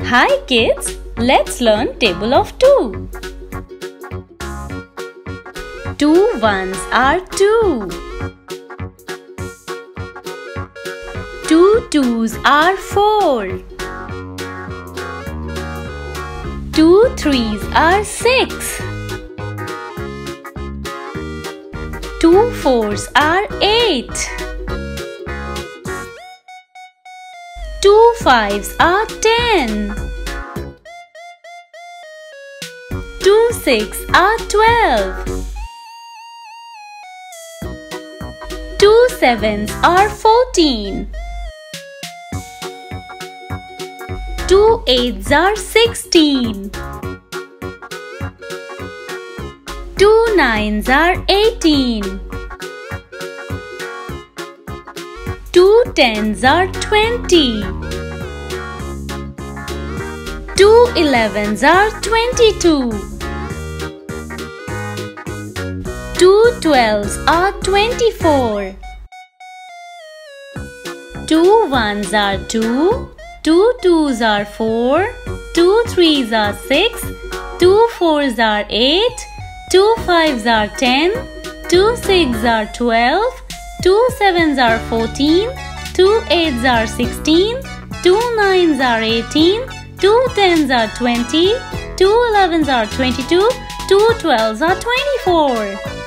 Hi kids, let's learn table of 2. 2 ones are 2. 2 twos are 4. 2 threes are 6. 2 fours are 8. Two fives are ten. Two six are twelve. Two sevens are fourteen. Two eights are sixteen. Two nines are eighteen. tens are twenty. Two elevens are twenty-two. Two twelves are twenty-four. Two ones are two. Two twos are four. Two threes are six. Two fours are eight. Two fives are ten. Two sixes are twelve. Two sevens are fourteen. 2 8s are 16, 2 9s are 18, 2 10s are 20, 2 11s are 22, 2 12s are 24.